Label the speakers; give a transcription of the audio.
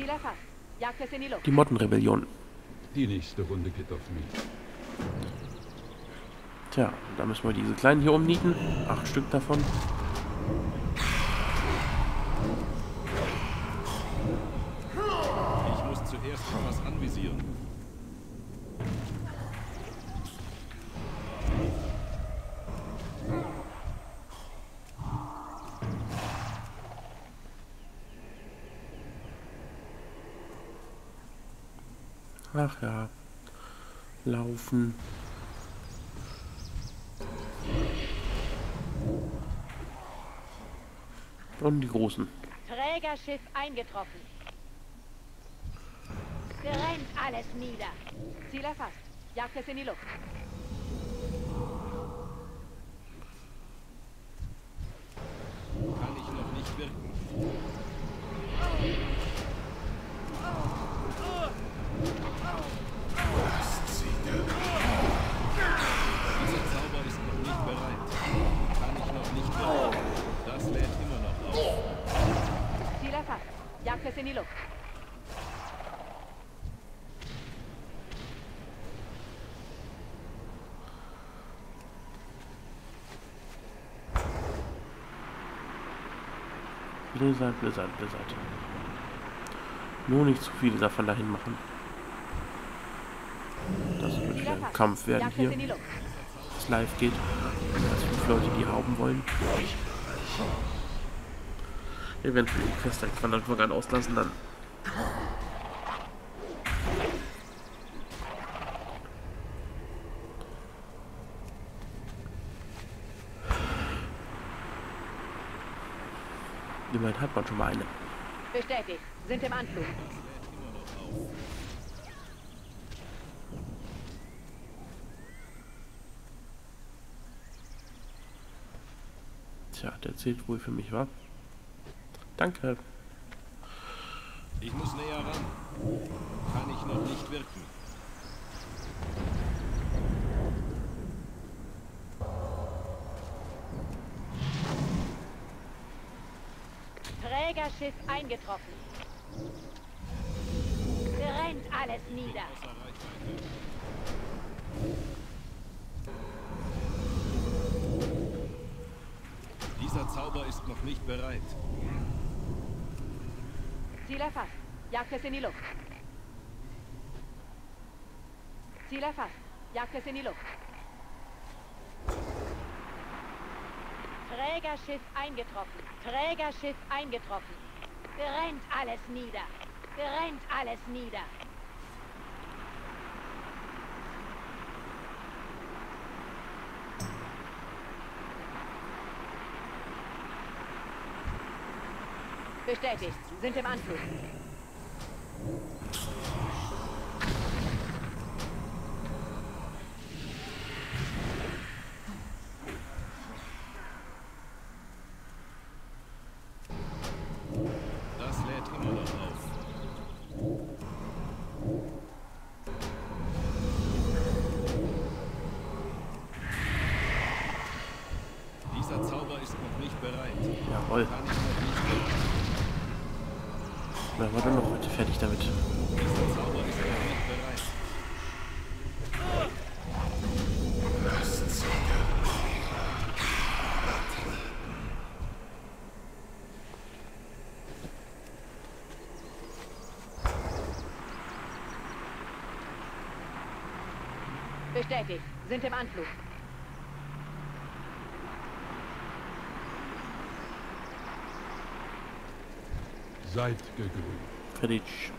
Speaker 1: Ziel erfasst. Jagt es in die Luft.
Speaker 2: Die Mottenrebellion.
Speaker 3: Die nächste Runde geht auf mich.
Speaker 2: Tja, da müssen wir diese kleinen hier umnieten. Acht Stück davon.
Speaker 4: Ich muss zuerst etwas anvisieren.
Speaker 2: Ach ja. Laufen. Und die Großen.
Speaker 1: Trägerschiff eingetroffen. Brennt alles nieder. Ziel erfasst. Jagt es in die Luft. In die Luft.
Speaker 2: Blizzard, Blizzard, Blizzard. Nur nicht zu viele davon dahin machen. Das wird ein. Kampf werden hier,
Speaker 1: es
Speaker 2: live geht. Dass fünf Leute die haben wollen. Eventuell die Quest ein Quantenvorgang auslassen, dann. Immerhin hat man schon mal eine.
Speaker 1: Bestätigt. Sind im Anflug.
Speaker 2: Tja, der zählt wohl für mich, wa? Danke.
Speaker 4: Ich muss näher ran. Kann ich noch nicht wirken.
Speaker 1: Trägerschiff eingetroffen. Brennt alles nieder.
Speaker 4: Dieser Zauber ist noch nicht bereit.
Speaker 1: Ziel erfasst. Jagt es in die Luft. Ziel erfasst. Jagt es in die Luft. Trägerschiff eingetroffen. Trägerschiff eingetroffen. Brennt alles nieder. Brennt alles nieder. Bestätigt. Sind im Anflug.
Speaker 4: Das lädt immer noch auf. Dieser Zauber ist noch nicht bereit.
Speaker 2: Jawohl.
Speaker 4: Nicht wirken.
Speaker 2: Dann noch heute fertig damit.
Speaker 1: Bestätigt. Sind im Anflug.
Speaker 3: Seid gegrüßt.